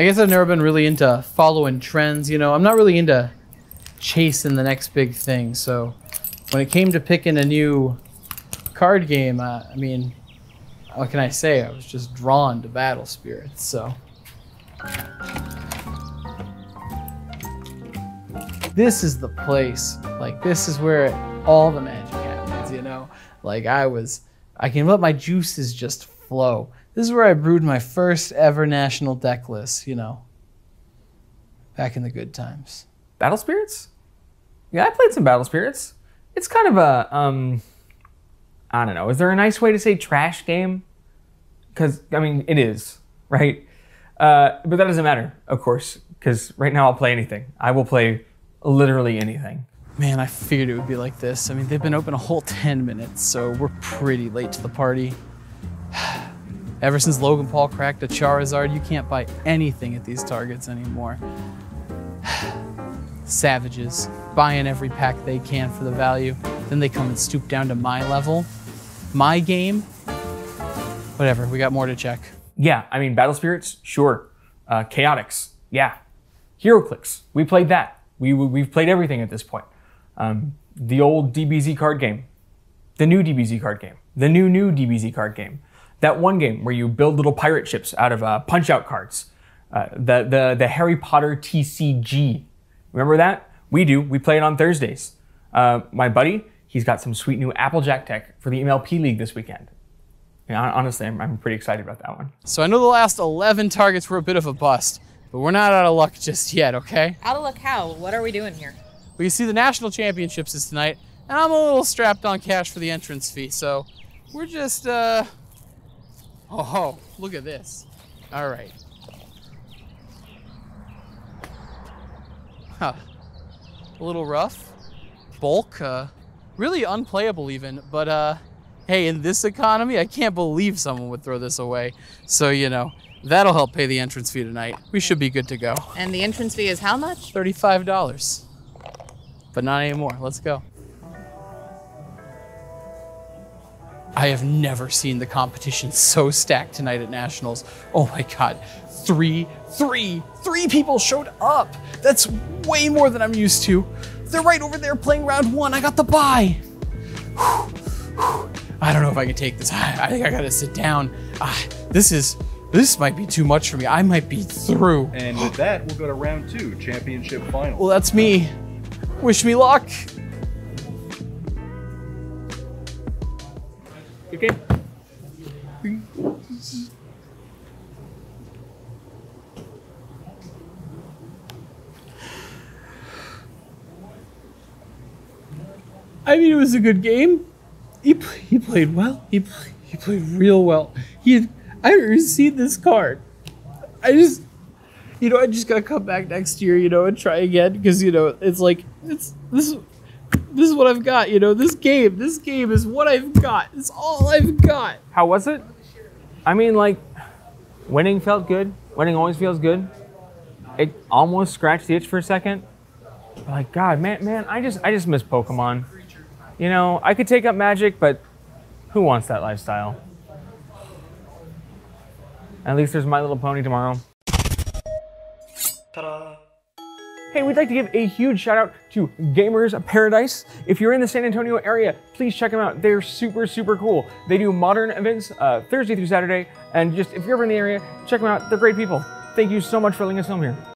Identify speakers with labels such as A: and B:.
A: I guess I've never been really into following trends. You know, I'm not really into chasing the next big thing. So when it came to picking a new card game, uh, I mean, what can I say? I was just drawn to Battle Spirits. So. This is the place. Like, this is where all the magic happens, you know? Like, I was, I can let my juices just flow. This is where I brewed my first ever national deck list, you know, back in the good times.
B: Battle Spirits? Yeah, I played some Battle Spirits. It's kind of a, um, I don't know. Is there a nice way to say trash game? Because, I mean, it is, right? Uh, but that doesn't matter, of course, because right now I'll play anything. I will play literally anything.
A: Man, I figured it would be like this. I mean, they've been open a whole 10 minutes, so we're pretty late to the party. Ever since Logan Paul cracked a Charizard, you can't buy anything at these targets anymore. Savages, buying every pack they can for the value. Then they come and stoop down to my level. My game. Whatever, we got more to check.
B: Yeah, I mean, Battle Spirits, sure. Uh, Chaotix, yeah. HeroClix, we played that. We, we've played everything at this point. Um, the old DBZ card game, the new DBZ card game, the new new DBZ card game, that one game where you build little pirate ships out of uh, punch out cards, uh, the, the, the Harry Potter TCG. Remember that? We do. We play it on Thursdays. Uh, my buddy, he's got some sweet new Applejack tech for the MLP League this weekend. Yeah, honestly, I'm, I'm pretty excited about that one.
A: So I know the last 11 targets were a bit of a bust, but we're not out of luck just yet, okay?
C: Out of luck how? What are we doing here?
A: Well, you see, the national championships is tonight, and I'm a little strapped on cash for the entrance fee, so we're just, uh. Oh, look at this. All right. Huh. A little rough. Bulk, uh, really unplayable even, but, uh, hey, in this economy, I can't believe someone would throw this away. So, you know, that'll help pay the entrance fee tonight. We should be good to go.
C: And the entrance fee is how much?
A: $35. But not anymore. Let's go. I have never seen the competition so stacked tonight at Nationals. Oh my God. Three, three, three people showed up. That's way more than I'm used to. They're right over there playing round one. I got the bye. I don't know if I can take this. I, I think I gotta sit down. Ah, this is, this might be too much for me. I might be through.
D: And with that, we'll go to round two, championship final.
A: Well, that's me. Wish me luck.
B: Okay.
A: I mean, it was a good game. He, he played well. He, he played real well. He I received this card. I just, you know, I just gotta come back next year, you know, and try again because you know it's like it's this. This is what I've got, you know. This game, this game is what I've got. It's all I've got.
B: How was it? I mean, like, winning felt good. Winning always feels good. It almost scratched the itch for a second. But like, God, man, man, I just, I just miss Pokemon. You know, I could take up Magic, but who wants that lifestyle? At least there's My Little Pony tomorrow.
D: Ta-da!
B: Hey, we'd like to give a huge shout out to Gamerz Pair-A-Dice. If you're in the San Antonio area, please check them out. They're super, super cool. They do modern events uh, Thursday through Saturday, and just if you're ever in the area, check them out. They're great people. Thank you so much for letting us film here.